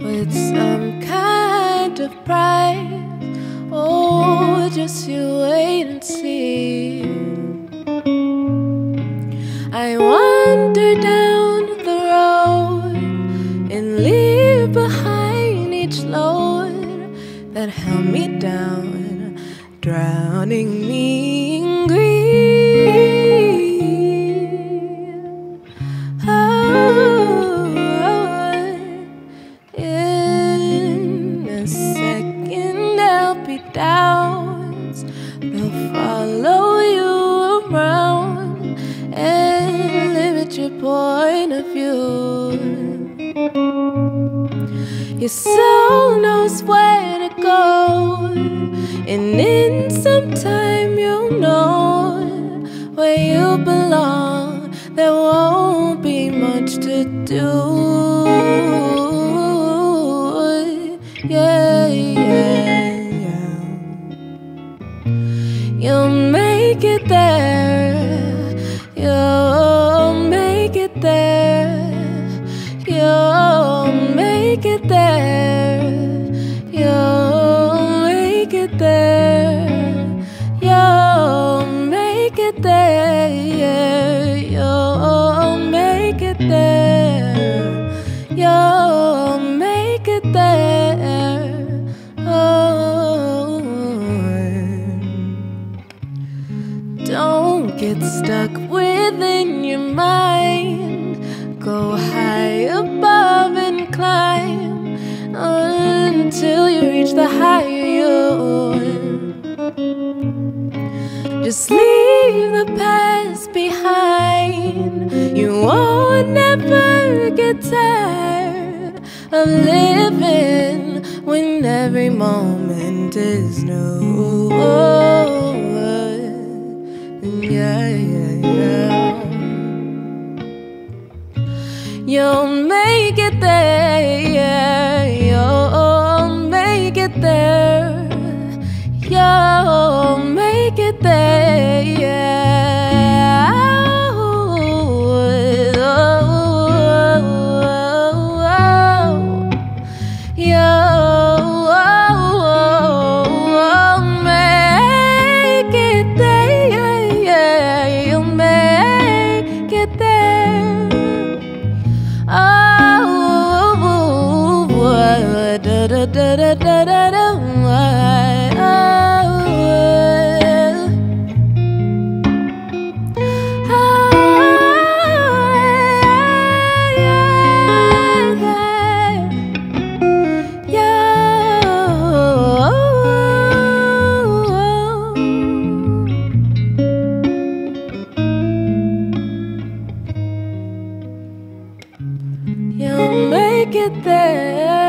with some kind of prize. Oh, just you wait and see. I wander down the road and leave behind each load that held me down, drowning me. Your point of view. Your soul knows where to go, and in some time you'll know where you belong. There won't there. Get stuck within your mind. Go high above and climb until you reach the higher you. Just leave the past behind. You won't never get tired of living when every moment is new. Make it there. You'll make it there. You'll make it there, da da da da da da why You make it there.